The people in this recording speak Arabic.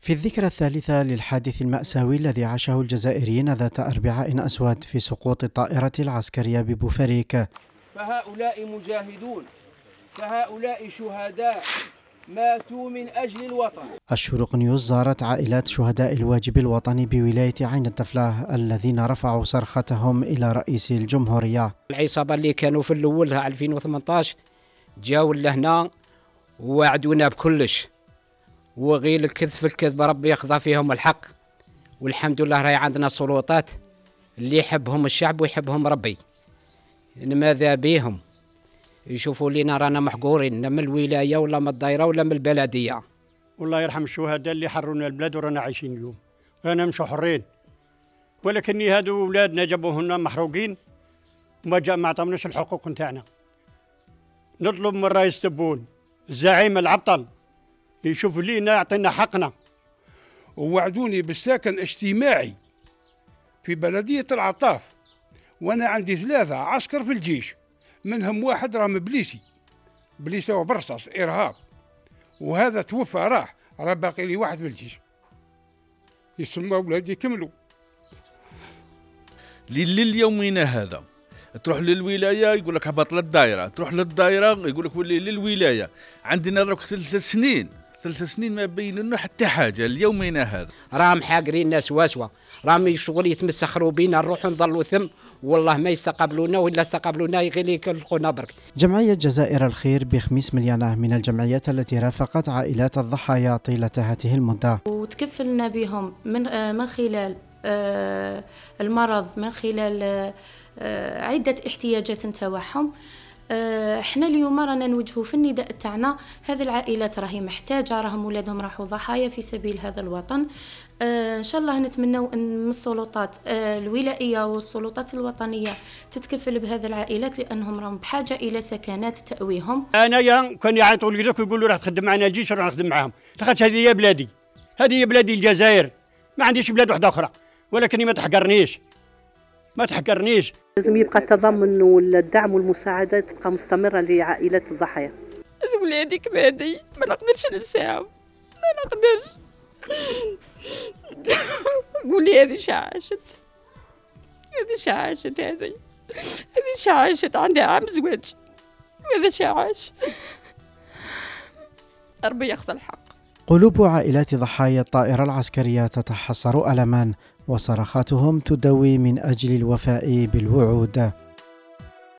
في الذكرى الثالثة للحادث المأساوي الذي عاشه الجزائريين ذات أربعاء أسود في سقوط الطائرة العسكرية ببوفريك فهؤلاء مجاهدون فهؤلاء شهداء ماتوا من أجل الوطن. الشروق نيوز زارت عائلات شهداء الواجب الوطني بولاية عين الدفلة الذين رفعوا صرختهم إلى رئيس الجمهورية. العصابة اللي كانوا في الأول 2018 جاوا لهنا ووعدونا بكلش. وغير الكذب في الكذب ربي يقضى فيهم الحق. والحمد لله راهي عندنا سلطات اللي يحبهم الشعب ويحبهم ربي. ماذا بيهم؟ يشوفوا لينا رانا محقورين لا من الولاية ولا من الدائره ولا من البلدية. والله يرحم الشهداء اللي حرونا البلاد ورانا عايشين اليوم. رانا مش حرين. ولكني هادو اولادنا جابوهن محروقين وما جاء ما عطاوناش الحقوق نتاعنا. نطلب من رئيس تبون. الزعيم العبطل يشوف لينا يعطينا حقنا. ووعدوني بالسكن اجتماعي في بلدية العطاف وأنا عندي ثلاثة عسكر في الجيش منهم واحد راه بليسي بليسي وبرصص إرهاب. وهذا توفى راح راه باقي لي واحد في الجيش. يسمى أولادي يكملوا لليومنا هذا. تروح للولاية يقول لك هبط للدائرة. تروح للدائرة يقول لك ولي للولاية. عندنا دروك ثلاث سنين. ثلاث سنين ما بين لنا حتى حاجة ليومنا هذا. راهم حاقرين الناس واسوا راهم شغل يتمسخروا بينا نروحوا نظلوا ثم والله ما يستقبلونا ولا استقبلونا غير يكلقونا برك. جمعية جزائر الخير بخميس مليانة من الجمعيات التي رافقت عائلات الضحايا طيلة هذه المدة. وتكفلنا بهم من آه، من خلال آه، المرض من خلال آه، عدة احتياجات نتاعهم إحنا اليوم رانا نوجهوا في النداء تاعنا هذه العائلات راهي محتاجة راهم ولادهم راحوا ضحايا في سبيل هذا الوطن. آه إن شاء الله نتمنوا أن السلطات آه الولائية والسلطات الوطنية تتكفل بهذه العائلات لأنهم راهم بحاجة إلى سكنات تأويهم. انايا كان يعيطوا لي ويقولوا راح تخدم معنا الجيش راح نخدم معاهم. دخلت هذه هي بلادي. هذه هي بلادي الجزائر. ما عنديش بلاد واحدة أخرى. ولكني ما تحقرنيش. ما تحقرنيش. لازم يبقى التضامن والدعم والمساعدة تبقى مستمرة لعائلات الضحايا. ولادي كبادي ما نقدرش ننساهم. ما نقدرش. قولي هذه شعاشت هذه شعاشت هذه. هذه شعاشت عندها عام زواج. هذا شعاش ربي يخزى الحق. قلوب عائلات ضحايا الطائرة العسكرية تتحسر ألما. وصرخاتهم تدوي من أجل الوفاء بالوعود.